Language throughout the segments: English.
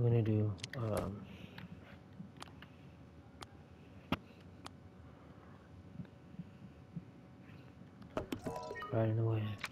we're gonna do um, right the get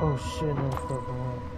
Oh shit, no fucking way.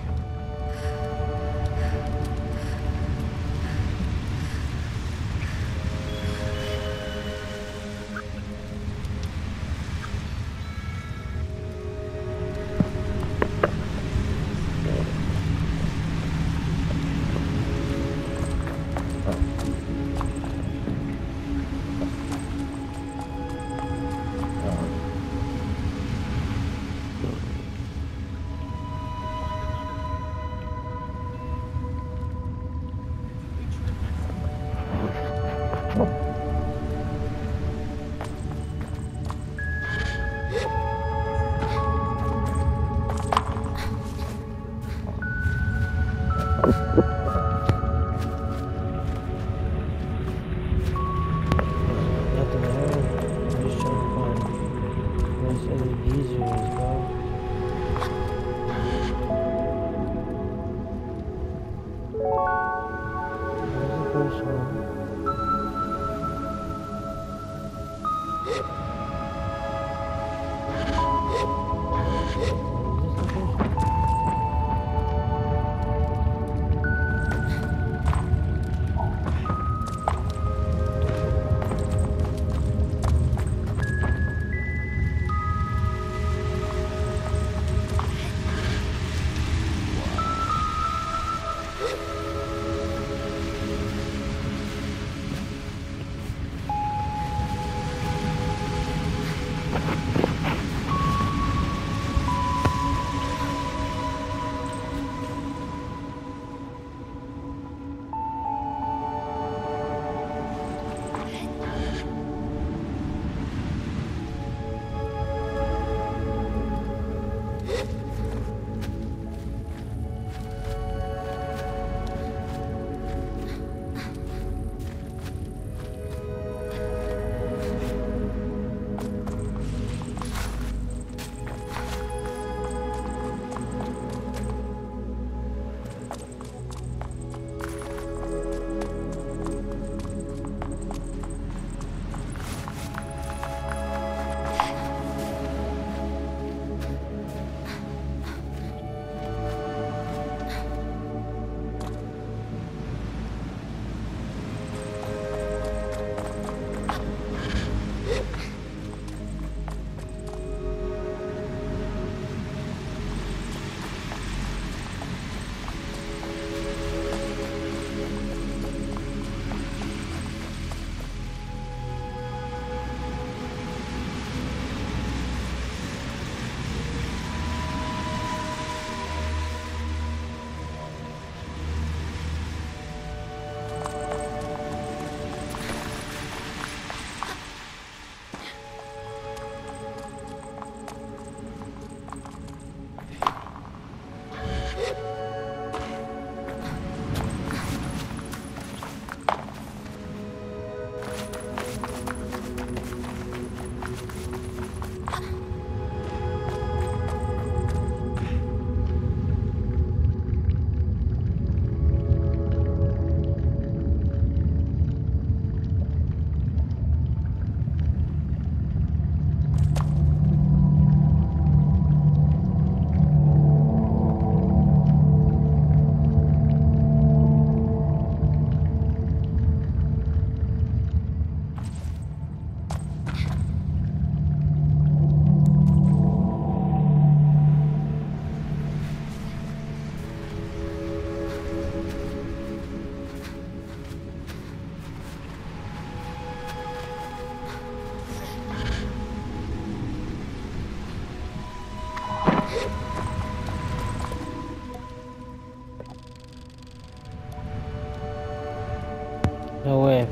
Oh.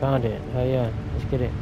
Found it. Oh yeah, let's get it.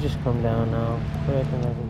Just come down now.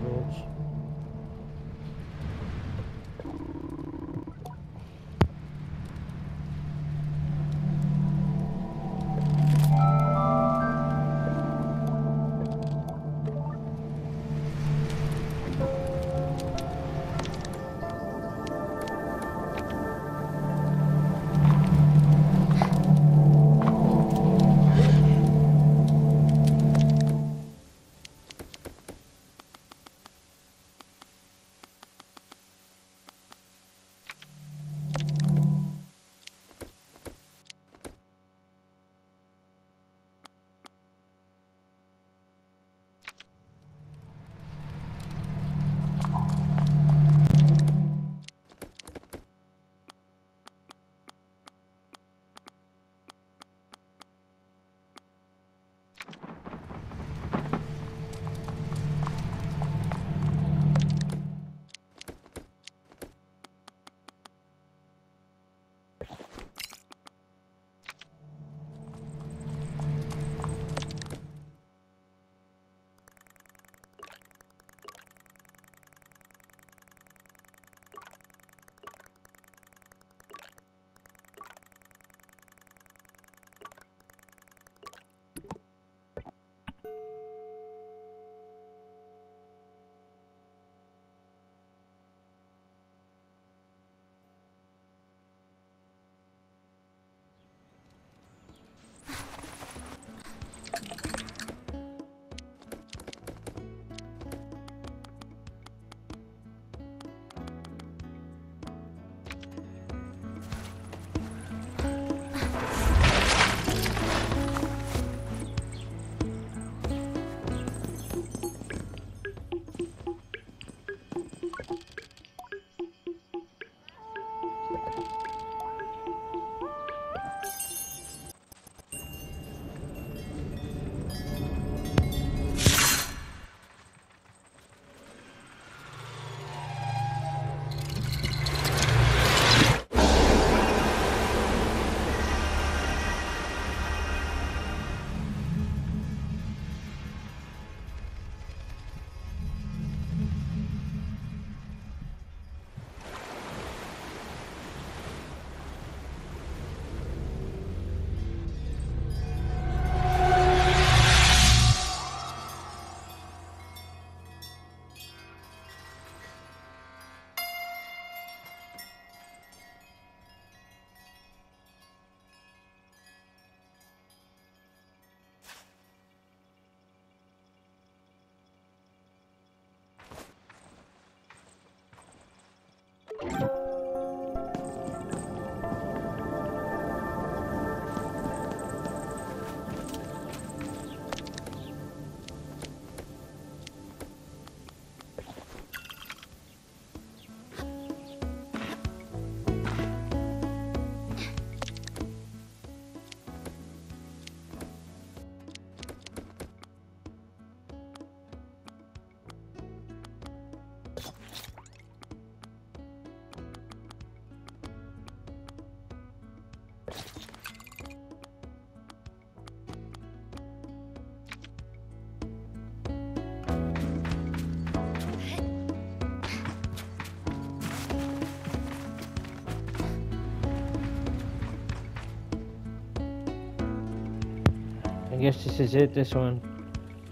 Guess this is it, this one.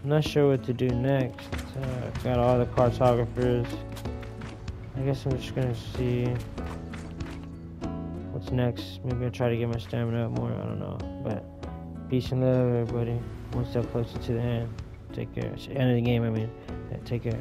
I'm not sure what to do next. Uh, got all the cartographers. I guess I'm just gonna see what's next. Maybe I'll try to get my stamina up more. I don't know. But peace and love, everybody. One step closer to the end. Take care. It's the End of the game, I mean. Take care.